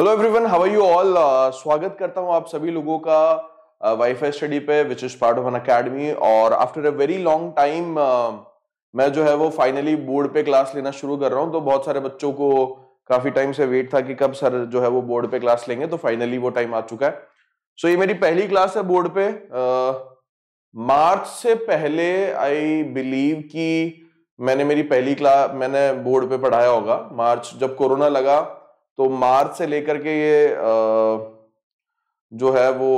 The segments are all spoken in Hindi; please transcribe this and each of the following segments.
Hello everyone how are you all स्वागत करता हूँ आप सभी लोगों का वाईफाई uh, स्टडी पे which is part of Unacademy और after a very long time मैं जो है वो फाइनली बोर्ड पे क्लास लेना शुरू कर रहा हूँ तो बहुत सारे बच्चों को काफ़ी टाइम से वेट था कि कब सर जो है वो बोर्ड पे क्लास लेंगे तो फाइनली वो टाइम आ चुका है। सो so, ये मेरी पहली क्लास है बोर्ड पे। मार्च uh, से पहले आई बिलीव कि मैंने मेरी पहली क्लास मैंने बोर्ड पे पढ़ाया होगा। मार्च जब कोरोना लगा तो मार्च से लेकर के ये जो है वो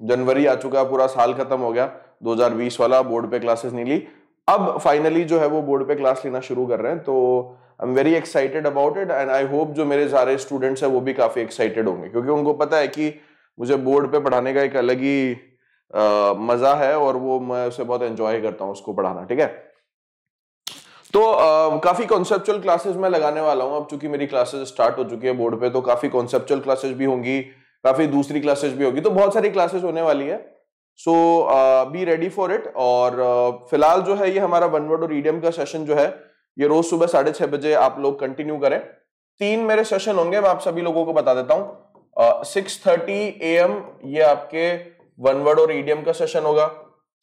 जनवरी आ चुका पूरा साल खत्म हो गया 2020 वाला, बोर्ड पे क्लासेस नहीं ली। अब फाइनली जो है वो बोर्ड पे क्लास लेना शुरू कर रहे हैं तो I am very excited about it and I hope जो मेरे सारे स्टूडेंट्स हैं वो भी काफ़ी एक्साइटेड होंगे, क्योंकि उनको पता है कि मुझे बोर्ड पे पढ़ाने का एक अलग ही मज़ा है और वो मैं उसे बहुत एंजॉय करता हूँ, उसको पढ़ाना, ठीक है? तो uh, काफ़ी कॉन्सेप्चुअल क्लासेस मैं लगाने वाला हूँ अब चूँकि मेरी क्लासेस स्टार्ट हो चुकी है बोर्ड पे तो काफ़ी कॉन्सेप्चुअल क्लासेस भी होंगी काफ़ी दूसरी क्लासेस भी होगी तो बहुत सारी क्लासेस होने वाली है। So be ready for it और uh, फ़िलहाल जो है ये हमारा वन वर्ड और ईडियम का सेशन जो है ये रोज सुबह साढ़े छह बजे आप लोग कंटिन्यू करें। तीन मेरे सेशन होंगे मैं आप सभी लोगों को बता देता हूँ। सिक्स थर्टी ए एम ये आपके वन वर्ड और ईडियम का सेशन होगा।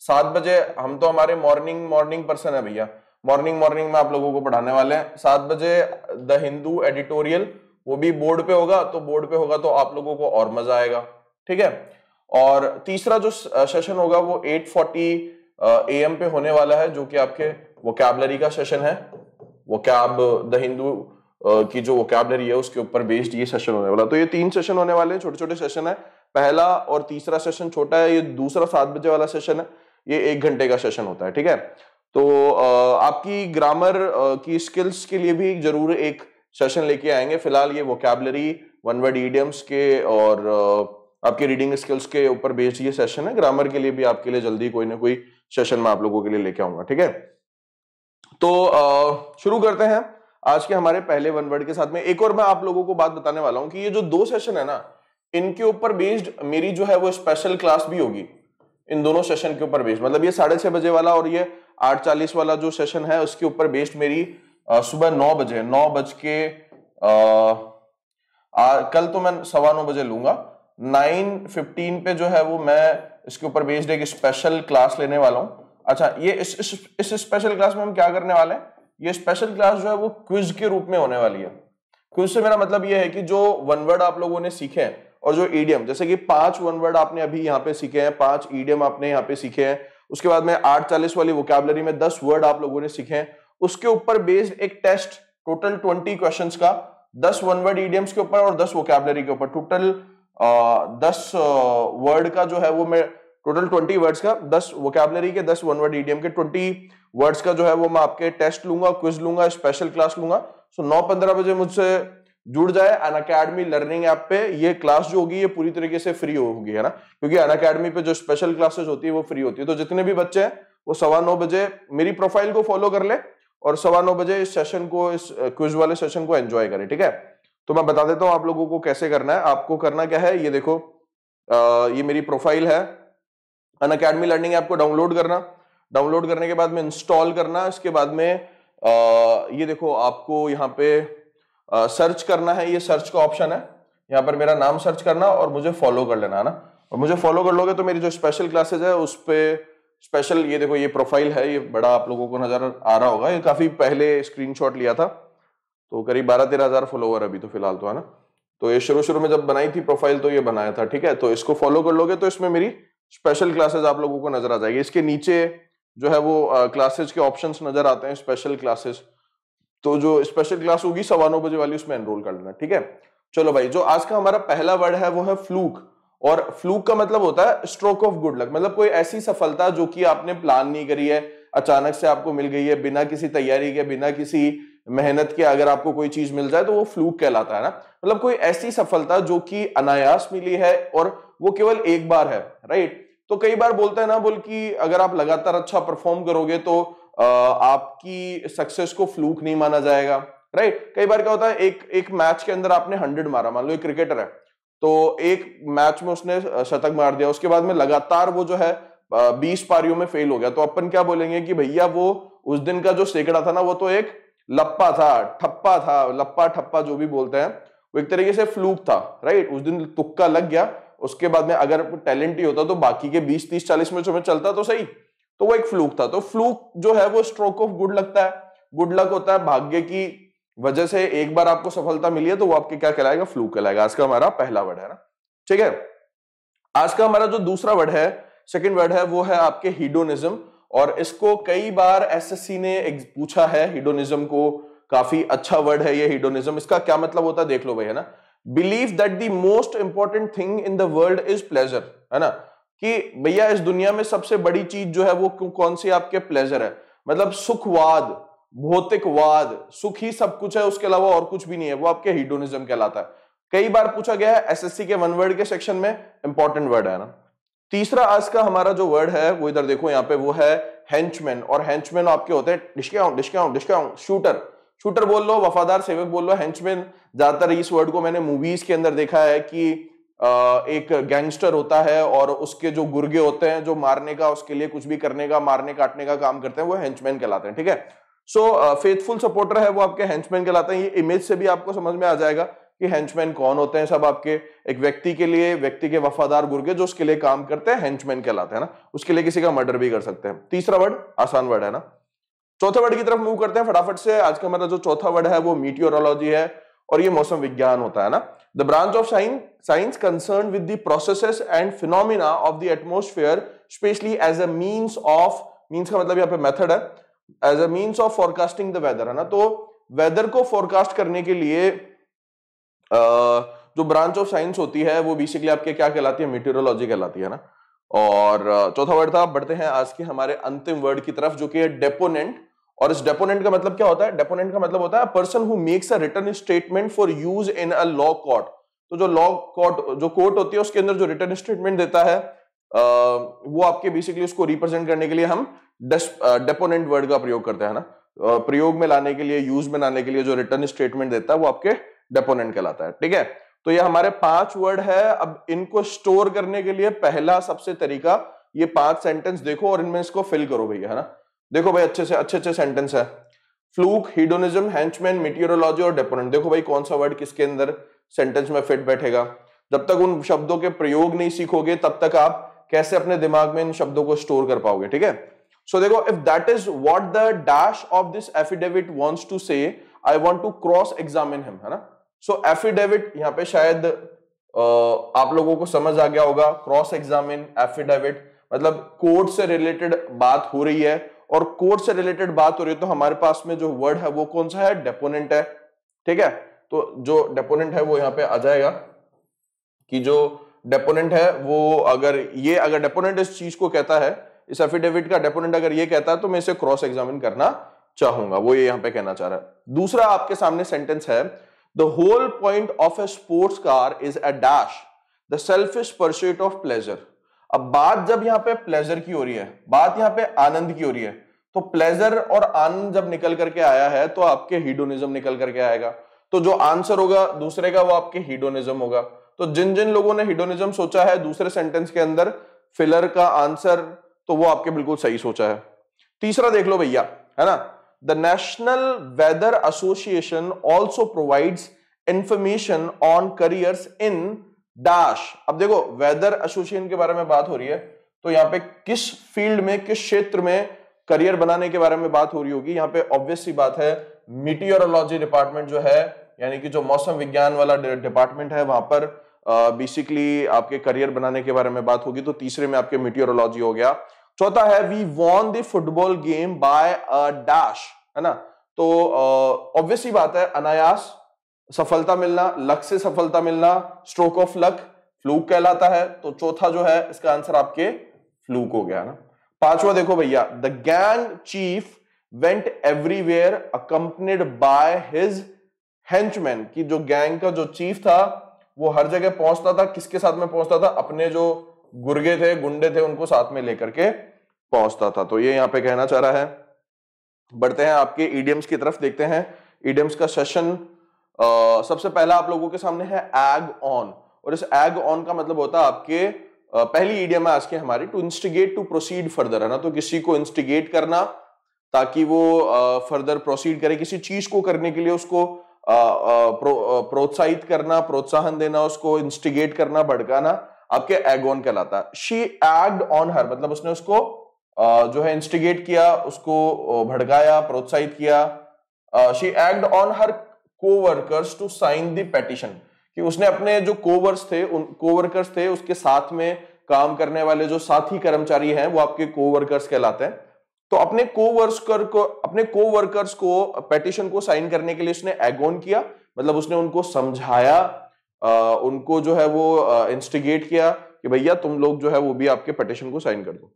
सात बजे हम तो हमारे मॉर्निंग मॉर्निंग पर्सन है भैया। मॉर्निंग मॉर्निंग में आप लोगों को पढ़ाने वाले हैं। सात बजे द हिंदू एडिटोरियल, वो भी बोर्ड पे होगा तो बोर्ड पे होगा तो आप लोगों को और मज़ा आएगा। ठीक है? और तीसरा जो सेशन होगा वो 8:40 एम पे होने वाला है, जो कि आपके वोकैबलरी का सेशन है। वो कैब द हिंदू की जो वोकैबलरी है, उसके ऊपर बेस्ड ये सेशन होने वाला तो ये तीन सेशन होने वाले हैं छोटे छोटे सेशन है। पहला और तीसरा सेशन छोटा है, ये दूसरा सात बजे वाला सेशन है। ये एक घंटे का सेशन होता है, ठीक है? तो आपकी ग्रामर की स्किल्स के लिए भी ज़रूर एक सेशन लेके आएँगे। फ़िलहाल ये वोकेबलरी वन वर्ड ईडियम्स के और आपकी रीडिंग स्किल्स के ऊपर बेस्ड ये सेशन है। ग्रामर के लिए भी आपके लिए जल्दी कोई ना कोई सेशन मैं आप लोगों के लिए लेके आऊँगा, ठीक है? तो शुरू करते हैं आज के हमारे पहले वन वर्ड के साथ में। एक और मैं आप लोगों को बात बताने वाला हूँ कि ये जो दो सेशन है ना, इनके ऊपर बेस्ड मेरी जो है वो स्पेशल क्लास भी होगी। इन दोनों सेशन के ऊपर बेस्ड मतलब ये साढ़े छह बजे वाला और ये आठ चालीस वाला जो सेशन है उसके ऊपर बेस्ड मेरी सुबह नौ बजे नौ बज के कल तो मैं सवा नौ बजे लूँगा। नाइन फिफ्टीन पे जो है वो मैं इसके ऊपर बेस्ड एक स्पेशल क्लास लेने वाला हूँ। अच्छा ये इस इस, इस स्पेशल क्लास में हम क्या करने वाले हैं? ये स्पेशल क्लास जो है वो क्विज के रूप में होने वाली है। क्विज से मेरा मतलब ये है कि जो वन वर्ड आप लोगों ने सीखे हैं और जो ईडियम जैसे कि पाँच वन वर्ड आपने अभी यहाँ पे सीखे हैं पाँच ईडियम आपने यहाँ पे सीखे हैं उसके बाद में आठ चालीस वाली वोकेबलरी में दस वर्ड आप लोगों ने सीखे उसके ऊपर बेस्ड एक टेस्ट टोटल ट्वेंटी क्वेश्चन का, दस वन वर्ड ईडियम्स के ऊपर और दस वोकेबलरी के ऊपर। टोटल दस वर्ड का जो है वो मैं टोटल ट्वेंटी वर्ड्स का, दस वोकेबलरी के, दस वन वर्ड ईडियम के ट्वेंटी वर्ड्स का जो है वो मैं आपके टेस्ट लूँगा क्विज लूँगा स्पेशल क्लास लूँगा। सो नौ पंद्रह बजे मुझसे जुड़ जाए अन अकेडमी लर्निंग ऐप पे ये क्लास जो होगी ये पूरी तरीके से फ्री होगी है ना? क्योंकि अन अकेडमी पे जो स्पेशल क्लासेस होती है वो फ्री होती है। तो जितने भी बच्चे हैं वो सवा नौ बजे मेरी प्रोफ़ाइल को फॉलो कर ले और सवा नौ बजे इस सेशन को इस क्विज वाले सेशन को एंजॉय करें ठीक है? तो मैं बता देता हूँ आप लोगों को कैसे करना है। आपको करना क्या है ये देखो आ, ये मेरी प्रोफ़ाइल है। अन अकेडमी लर्निंग ऐप को डाउनलोड करना। डाउनलोड करने के बाद में इंस्टॉल करना। इसके बाद में आ, ये देखो आपको यहाँ पे सर्च करना है, ये सर्च का ऑप्शन है। यहाँ पर मेरा नाम सर्च करना और मुझे फॉलो कर लेना, है ना? और मुझे फॉलो कर लोगे तो मेरी जो स्पेशल क्लासेज है, उस पर स्पेशल ये देखो, ये प्रोफ़ाइल है, ये बड़ा आप लोगों को नज़र आ रहा होगा। ये काफ़ी पहले स्क्रीनशॉट लिया था तो करीब बारह तेरह हज़ार फॉलोवर अभी तो फ़िलहाल तो है ना? तो ये शुरू शुरू में जब बनाई थी प्रोफ़ाइल तो ये बनाया था, ठीक है? तो इसको फॉलो कर लोगे तो इसमें मेरी स्पेशल क्लासेज आप लोगों को नज़र आ जाएगी। इसके नीचे जो है वो क्लासेज के ऑप्शन नज़र आते हैं स्पेशल क्लासेस तो जो स्पेशल क्लास होगी, सवा नौ बजे वाली उसमें एनरोल कर लेना, ठीक है? चलो भाई, जो आज का हमारा पहला वर्ड है, वो है फ्लूक और फ्लूक का मतलब होता है स्ट्रोक ऑफ़ गुड लक मतलब कोई ऐसी सफलता जो कि आपने प्लान नहीं करी है, अचानक से आपको मिल गई है, बिना किसी तैयारी के, बिना किसी मेहनत के अगर आपको कोई चीज़ मिल जाए तो वो फ्लूक कहलाता है ना? मतलब कोई ऐसी सफलता जो कि अनायास मिली है और वो केवल एक बार है राइट तो कई बार बोलते हैं ना बोल कि अगर आप लगातार अच्छा परफॉर्म करोगे तो आपकी सक्सेस को फ्लूक नहीं माना जाएगा राइट कई बार क्या होता है, एक एक मैच के अंदर आपने हंड्रेड मारा, मान लो एक क्रिकेटर है तो एक मैच में उसने शतक मार दिया, उसके बाद में लगातार वो जो है बीस पारियों में फेल हो गया तो अपन क्या बोलेंगे कि भैया वो उस दिन का जो सेकड़ा था ना, वो तो एक लप्पा था, ठप्पा था, लप्पा ठप्पा जो भी बोलते हैं, वो एक तरीके से फ्लूक था राइट उस दिन तुक्का लग गया, उसके बाद में अगर टैलेंट ही होता तो बाकी के 20 30 40 मैचों में चलता तो सही। तो वो एक फ्लूक था। तो फ्लूक जो है वो स्ट्रोक ऑफ़ गुड लगता है। गुड लक होता है भाग्य की वजह से एक बार आपको सफलता मिली है तो वो आपके क्या कहलाएगा? फ्लूक कहलाएगा। आज का हमारा पहला वर्ड है ना? ठीक है? आज का हमारा जो दूसरा वर्ड है सेकंड वर्ड है, वो है आपके हीडोनिज्म और इसको कई बार एसएससी ने पूछा है हीडोनिज्म को। काफ़ी अच्छा वर्ड है ये हीडोनिज्म इसका क्या मतलब होता है? देख लो भाई, है ना? Believe that the most important thing in the world is pleasure है ना? कि भैया इस दुनिया में सबसे बड़ी चीज़ जो है वो कौन सी आपके प्लेजर है? मतलब सुखवाद, भौतिकवाद, सुख ही सब कुछ है, उसके अलावा और कुछ भी नहीं है। वो आपके हीडोनिज्म कहलाता है। कई बार पूछा गया है एसएससी के वन वर्ड के सेक्शन में इंपॉर्टेंट वर्ड है ना? तीसरा आज का हमारा जो वर्ड है, वो इधर देखो, यहाँ पे वो है हेंचमैन और हेंचमैन आपके होते हैं discount discount discount shooter shooter बोल लो, वफादार सेवक बोल लो हेंचमैन ज़्यादातर इस वर्ड को मैंने मूवीज़ के अंदर देखा है कि एक गैंगस्टर होता है और उसके जो गुर्गे होते हैं, जो मारने का, उसके लिए कुछ भी करने का, मारने काटने का काम करते हैं, वो हेंचमैन कहलाते हैं, ठीक है? सो फेथफुल सपोर्टर है वो आपके हेंचमैन कहलाते हैं। ये इमेज से भी आपको समझ में आ जाएगा कि हेंचमैन कौन होते हैं सब आपके। एक व्यक्ति के लिए, व्यक्ति के वफादार गुर्गे जो उसके लिए काम करते हैं हेंचमैन कहलाते हैं ना? उसके लिए किसी का मर्डर भी कर सकते हैं। तीसरा वर्ड आसान वर्ड है ना? चौथे वर्ड की तरफ़ मूव करते हैं फटाफट से। आज का हमारा जो चौथा वर्ड है, वो मीटियोरोलॉजी है। और ये मौसम विज्ञान होता है ना? The branch of science concern with the processes and phenomena of the atmosphere specially as a means of means का मतलब यहाँ पे मेथड है as a means of forecasting the weather है ना? तो वेदर को फोरकास्ट करने के लिए जो ब्रांच ऑफ़ साइंस होती है, वो बेसिकली आपके क्या कहलाती है? मीटेरोलॉजी कहलाती है ना? और चौथा वर्ड था, बढ़ते हैं आज के हमारे अंतिम वर्ड की तरफ़, जो कि है डेपोनेंट और इस डेपोनेंट का मतलब क्या होता है? डेपोनेंट का मतलब होता है person who makes a return statement for use in a law court तो जो लॉ कोर्ट जो कोर्ट होती है, उसके अंदर जो रिटर्न स्टेटमेंट देता है वो आपके बेसिकली उसको रिप्रेजेंट करने के लिए हम डेपोनेंट वर्ड का प्रयोग करते हैं ना? प्रयोग में लाने के लिए यूज़ में लाने के लिए जो रिटर्न स्टेटमेंट देता है, वो आपके डेपोनेंट कहलाता है, ठीक है? तो ये हमारे पाँच वर्ड है। अब इनको स्टोर करने के लिए पहला सबसे तरीका, ये पाँच सेंटेंस देखो और इनमें इसको फिल करो भैया, है ना? देखो भाई, अच्छे से, अच्छे अच्छे सेंटेंस है। फ्लूक हिडोनिज्म हैंचमैन मीटियोरोलॉजी और डेपोनेंट देखो भाई, कौन सा वर्ड किसके अंदर सेंटेंस में फिट बैठेगा? जब तक उन शब्दों के प्रयोग नहीं सीखोगे, तब तक आप कैसे अपने दिमाग में इन शब्दों को स्टोर कर पाओगे, ठीक है? सो देखो if that is what the dash of this affidavit wants to say I want to cross examine him है ना? सो एफिडेविट यहाँ पे शायद आप लोगों को समझ आ गया होगा क्रॉस एग्जामिन एफिडेविट मतलब कोर्ट से रिलेटेड बात हो रही है। और कोर्ट से रिलेटेड बात हो रही है तो हमारे पास में जो वर्ड है वो कौन सा है? डेपोनेंट है। ठीक है? तो जो डेपोनेंट है वो यहाँ पे आ जाएगा कि जो डेपोनेंट है वो अगर ये अगर डेपोनेंट इस चीज़ को कहता है इस एफिडेविट का डेपोनेंट अगर ये कहता है तो मैं इसे क्रॉस एग्जामिन करना चाहूँगा। वो ये यहाँ पे कहना चाह रहा है। दूसरा आपके सामने सेंटेंस है the whole point of a sports car is a dash, the selfish pursuit of pleasure. अब बात जब यहाँ पे प्लेजर की हो रही है, बात यहाँ पे आनंद की हो रही है तो प्लेजर और आनंद जब निकल करके आया है तो आपके हीडोनिज्म निकल करके आएगा। तो जो आंसर होगा, दूसरे का वो आपके हीडोनिज्म होगा। तो जिन जिन लोगों ने हीडोनिज्म सोचा है, दूसरे सेंटेंस के अंदर फिलर का आंसर तो वो आपके बिल्कुल सही सोचा है। तीसरा देख लो भैया, है ना? The national weather association also provides information on careers in dash. अब देखो वेदर एसोसिएशन के बारे में बात हो रही है तो यहाँ पे किस फ़ील्ड में किस क्षेत्र में करियर बनाने के बारे में बात हो रही होगी? यहाँ पे ऑब्वियस सी बात है मीटियोरोलॉजी डिपार्टमेंट जो है यानी कि जो मौसम विज्ञान वाला डिपार्टमेंट है वहाँ पर बेसिकली uh, आपके करियर बनाने के बारे में बात होगी तो तीसरे में आपके मिटियोरोलॉजी हो गया। चौथा है we won the football game by dash है ना? तो ऑब्वियस ही बात है अनायास सफलता मिलना लक से सफलता मिलना स्ट्रोक ऑफ़ लक फ्लूक कहलाता है तो चौथा जो है, इसका आंसर आपके फ्लूक हो गया ना। पांचवा देखो भैया the gang chief went everywhere accompanied by his henchman की जो गैंग का जो चीफ था, वो हर जगह पहुँचता था, किसके साथ में पहुँचता था? अपने जो गुर्गे थे, गुंडे थे, उनको साथ में लेकर के पहुँचता था। तो ये यहाँ पे कहना चाह रहा है। बढ़ते हैं आपके ईडियम्स की तरफ़, देखते हैं। ईडियम्स का सेशन सबसे पहला आप लोगों के सामने है एग ऑन। और इस एग ऑन का मतलब होता है आपके पहली ईडियम है आज की हमारी to instigate to proceed further है ना? तो किसी को इंस्टिगेट करना, ताकि वो फर्दर प्रोसीड करे, किसी चीज़ को करने के लिए उसको प्रोत्साहित करना, प्रोत्साहन देना, उसको इंस्टिगेट करना, भड़काना, आपके एग ऑन कहलाता है। शी एग्ड ऑन हर मतलब उसने उसको जो है इंस्टिगेट किया, उसको भड़काया, प्रोत्साहित किया। She egged on her coworkers to sign the petition कि उसने अपने जो कोवर्स थे उन कोवर्कर्स थे उसके साथ में काम करने वाले जो साथी कर्मचारी हैं वो आपके कोवर्कर्स कहलाते हैं। तो अपने कोवर्कर को अपने कोवर्कर्स को पेटिशन को साइन करने के लिए उसने एगोन किया। मतलब उसने उनको समझाया आ, उनको जो है वो इंस्टिगेट किया कि भैया तुम लोग जो है वो भी आपके पेटिशन को साइन कर दो।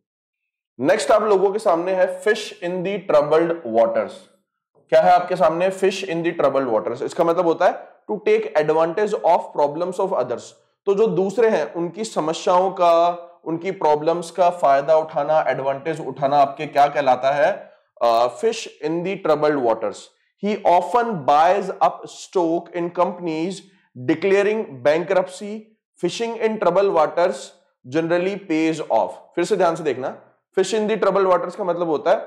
नेक्स्ट आप लोगों के सामने है fish in the troubled waters क्या है आपके सामने? Fish in the trouble waters इसका मतलब होता है to take advantage of problems of others तो जो दूसरे हैं, उनकी समस्याओं का, उनकी प्रॉब्लम्स का फ़ायदा उठाना एडवांटेज उठाना आपके क्या कहलाता है? Fish in the troubled waters he often buys up stock in companies declaring bank fishing in trouble waters generally pays off फिर से ध्यान से देखना। Fish in the trouble waters का मतलब होता है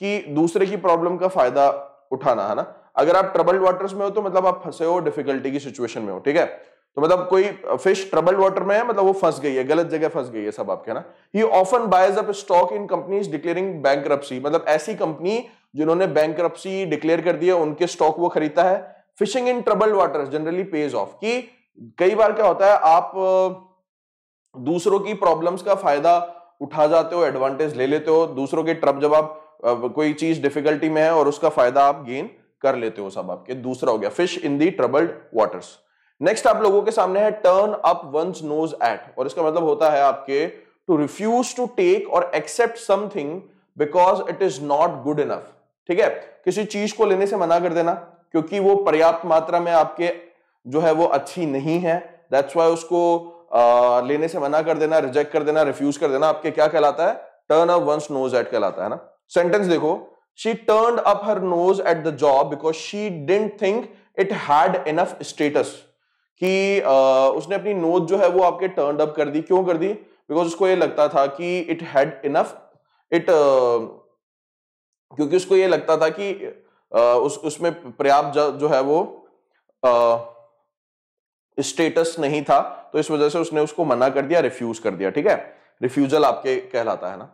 कि दूसरे की प्रॉब्लम का फ़ायदा उठाना, है ना? अगर आप ट्रबल वाटर्स में हो तो मतलब आप फंसे हो डिफिकल्टी की सिचुएशन में हो, ठीक है? तो मतलब कोई फ़िश ट्रबल वाटर में है मतलब वो फंस गई है, गलत जगह फंस गई है सब आपके ना? He often buys up stock in companies declaring bank मतलब ऐसी कंपनी जिन्होंने बैंक डिक्लेयर कर दिया, उनके स्टॉक वो खरीदता है। Fishing in trouble water generally pays off कि कई बार क्या होता है, आप, दूसरों की प्रॉब्लम्स का फ़ायदा उठा जाते हो एडवांटेज ले लेते हो, दूसरों के ट्रब जब आप कोई चीज़ डिफिकल्टी में है और उसका फ़ायदा आप गेन कर लेते हो सब आपके दूसरा हो गया fish in the troubled waters next आप लोगों के सामने है turn up one's nose at और इसका मतलब होता है आपके to refuse to take or accept something because it is not good enough ठीक है? किसी चीज़ को लेने से मना कर देना क्योंकि वो पर्याप्त मात्रा में आपके जो है वो अच्छी नहीं है। दैट्स वाई उसको आ, लेने से मना कर देना रिजेक्ट कर देना रिफ्यूज कर देना आपके क्या कहलाता है? Turn up one's nose at कहलाता है ना? सेंटेंस देखो she turn up her nose at the job because she didn't think it had enough status कि उसने अपनी नोज़ जो है वो आपके टर्न अप कर दी। क्यों कर दी? बिकॉज़ उसको ये लगता था कि इट हैड इनफ इट क्योंकि उसको ये लगता था कि उस उसमें पर्याप्त जो है वो स्टेटस uh, नहीं था। तो इस वजह से उसने उसको मना कर दिया रिफ्यूज कर दिया ठीक है? रिफ्यूजल आपके कहलाता है ना।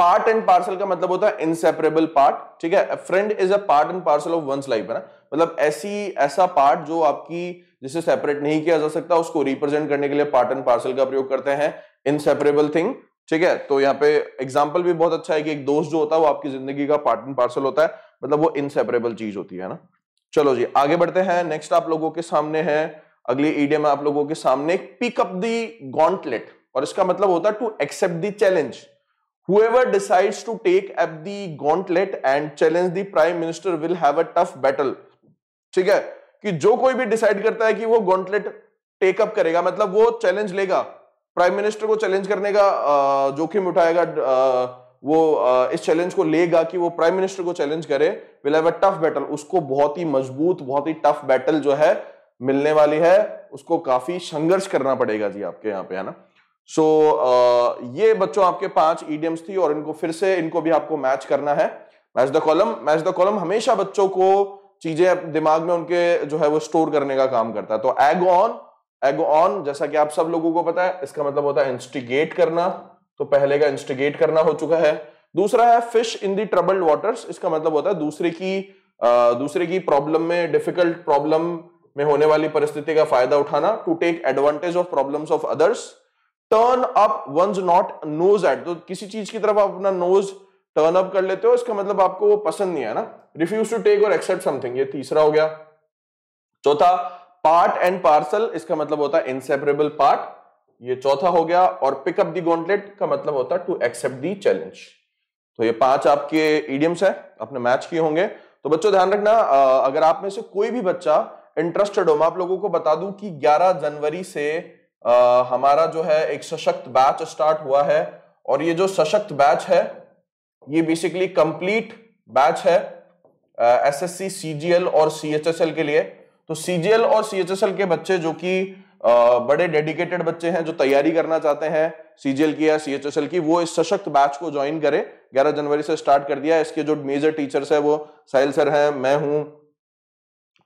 पार्ट एंड पार्सल का मतलब होता है इनसेपरेबल पार्ट ठीक है? Friend is a part and parcel of one's life है ना? मतलब ऐसी, ऐसा पार्ट जो आपकी, जिसे सेपरेट नहीं किया जा सकता, उसको रिप्रेजेंट करने के लिए पार्ट एंड पार्सल का प्रयोग करते हैं इनसेपरेबल थिंग ठीक है? तो यहाँ पे एग्ज़ाम्पल भी बहुत अच्छा है कि एक दोस्त जो होता है, वो आपकी ज़िंदगी का पार्ट एंड पार्सल होता है मतलब वो इनसेपरेबल चीज़ होती है ना? चलो जी, आगे बढ़ते हैं नेक्स्ट आप लोगों के सामने है, अगली ईडियम आप लोगों के सामने पिकअप दी गॉन्टलेट और इसका मतलब होता है to accept the challenge whoever decides to take up the gauntlet and challenge the prime minister will have a tough battle. ठीक है? कि जो कोई भी डिसाइड करता है कि वो गॉन्टलेट टेकअप करेगा मतलब वो चैलेंज लेगा। प्राइम मिनिस्टर को चैलेंज करने का जोखिम उठाएगा वो इस चैलेंज को लेगा कि वो प्राइम मिनिस्टर को चैलेंज करे will have a tough battle उसको बहुत ही मज़बूत, बहुत ही टफ बैटल जो है, मिलने वाली है। उसको काफ़ी संघर्ष करना पड़ेगा जी आपके यहाँ पे, है ना? सो so, uh, ये बच्चों आपके पाँच ईडियम्स थी और इनको फिर से इनको भी आपको मैच करना है। Match the column match the column हमेशा बच्चों को चीज़ें दिमाग में उनके जो है वो स्टोर करने का काम करता है। तो एग ऑन एग ऑन जैसा कि आप सब लोगों को पता है इसका मतलब होता है इंस्टिगेट करना। तो पहले का इंस्टिगेट करना हो चुका है। दूसरा है fish in the troubled waters इसका मतलब होता है दूसरे की आ, दूसरे की प्रॉब्लम में डिफ़िकल्ट प्रॉब्लम में होने वाली परिस्थिति का फ़ायदा उठाना to take advantage of problems of others turn up one's not nose at तो किसी चीज़ की तरफ़ आप अपना नोज़ टर्न अप कर लेते हो, इसका मतलब आपको वो पसंद नहीं है ना? Refuse to take or accept something ये तीसरा हो गया। चौथा पार्ट एंड पार्सल इसका मतलब होता है इनसेपरेबल पार्ट ये चौथा हो गया और पिकअप दी गॉन्टलेट का मतलब होता है टू एक्सेप्ट दी चैलेंज तो ये पाँच आपके इडियम्स है अपने मैच किए होंगे। तो बच्चों, ध्यान रखना अगर आप में से कोई भी बच्चा इंटरेस्टेड हो, मैं आप लोगों को बता दूँ कि 11 जनवरी से आ, हमारा जो है एक सशक्त बैच स्टार्ट हुआ है और ये जो सशक्त बैच है ये बेसिकली कंप्लीट बैच है एस एस सी सीजीएल और सीएचएसएल के लिए। तो सीजीएल और सीएचएसएल के बच्चे जो कि बड़े डेडिकेटेड बच्चे हैं जो तैयारी करना चाहते हैं सीजीएल की या सीएचएसएल की वो इस सशक्त बैच को ज्वाइन करें। 11 जनवरी से स्टार्ट कर दिया इसके जो मेजर टीचर्स है वो साहिल सर हैं मैं हूँ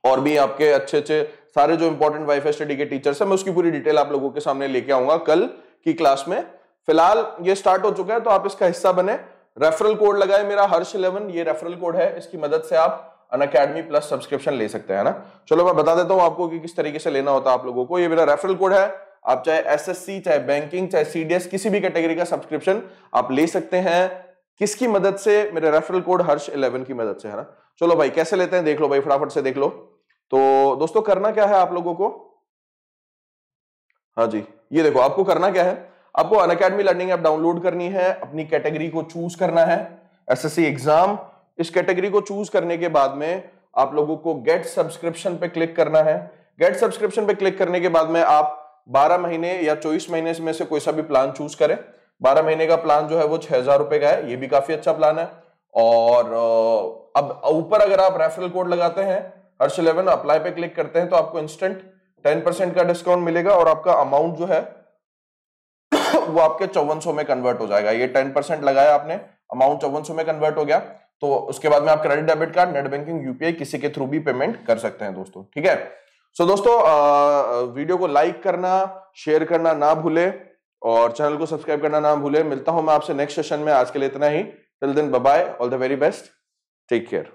और भी आपके अच्छे अच्छे सारे जो इंपॉर्टेंट वाईफाई स्टडी के टीचर्स हैं, मैं उसकी पूरी डिटेल आप लोगों के सामने लेके आऊँगा कल की क्लास में। फ़िलहाल ये स्टार्ट हो चुका है तो आप इसका हिस्सा बने। रेफरल कोड लगाए मेरा, हर्ष इलेवन, ये रेफरल कोड है, इसकी मदद से आप अन अकेडमी प्लस सब्सक्रिप्शन ले सकते हैं ना? चलो, मैं बता देता हूँ आपको कि किस तरीके से लेना होता है आप लोगों को। ये मेरा रेफरल कोड है, आप चाहे एसएससी चाहे बैंकिंग चाहे सीडीएस किसी भी कैटेगरी का सब्सक्रिप्शन आप ले सकते हैं। किसकी मदद से मेरे रेफरल कोड हर्ष इलेवन की मदद से, है ना? चलो भाई, कैसे लेते हैं? देख लो भाई, फटाफट से देख लो। तो दोस्तों, करना क्या है आप लोगों को? हाँ जी, ये देखो, आपको करना क्या है? आपको Unacademy learning app download करनी है, अपनी कैटेगरी को चूज़ करना है एसएससी एग्ज़ाम इस कैटेगरी को चूज़ करने के बाद में आप लोगों को गेट सब्सक्रिप्शन पे क्लिक करना है। गेट सब्सक्रिप्शन पे क्लिक करने के बाद में आप 12 महीने या 24 महीने में से कोई सा भी प्लान चूज़ करें। 12 महीने का प्लान जो है वो छह हज़ार रुपए का है, ये भी काफ़ी अच्छा प्लान है। और अब ऊपर अगर आप रेफरल कोड लगाते हैं हर्ष इलेवन अप्लाई पे क्लिक करते हैं तो आपको इंस्टेंट टेन परसेंट का डिस्काउंट मिलेगा और आपका अमाउंट जो है वो आपके चौवन सौ में कन्वर्ट हो जाएगा। ये टेन परसेंट लगाया आपने अमाउंट चौवन सौ में कन्वर्ट हो गया। तो उसके बाद में आप credit debit card net banking UPI किसी के थ्रू भी पेमेंट कर सकते हैं दोस्तों ठीक है? सो so, दोस्तों आ, वीडियो को लाइक करना शेयर करना ना भूले और चैनल को सब्सक्राइब करना ना भूले। मिलता हूँ मैं आपसे नेक्स्ट सेशन में। आज के लिए इतना ही। Till then bye all the very best take care